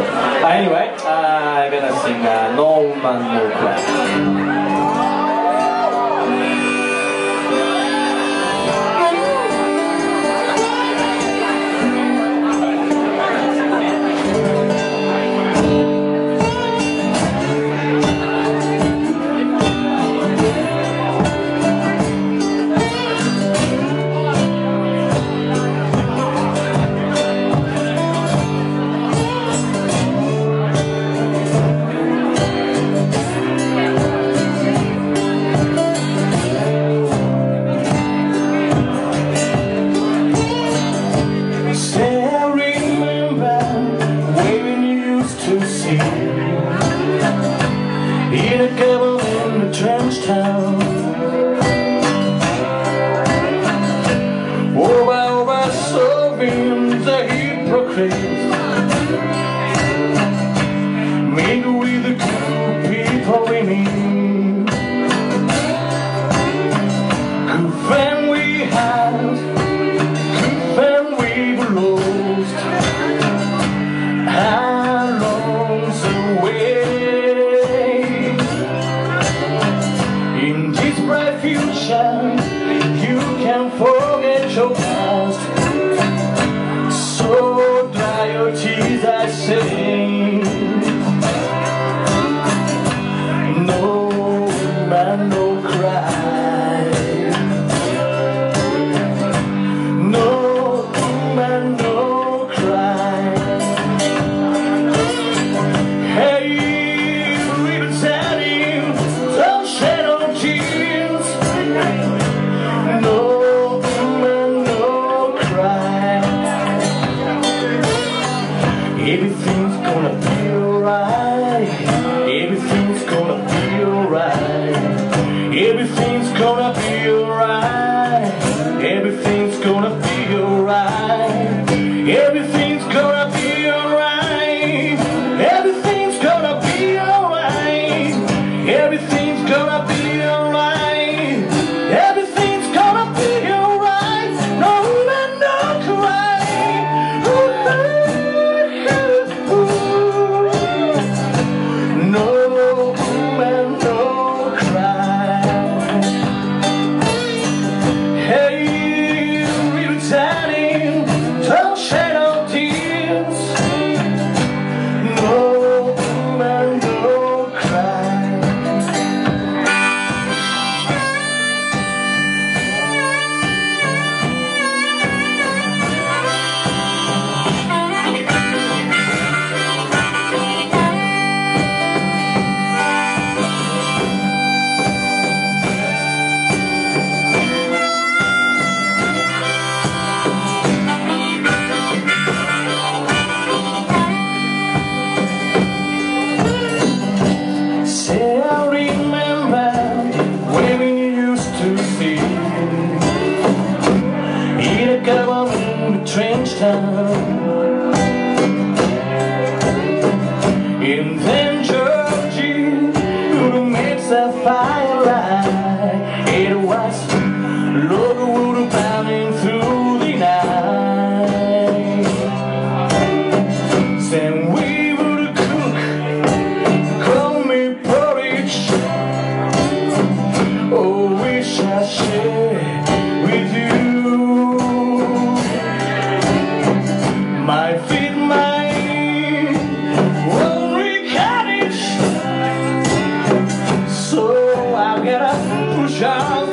anyway, uh, I'm gonna sing uh, No Woman No Cry. future. You can forget your going in the trench town And then Georgie who makes a fire light It was Lord Woodbine já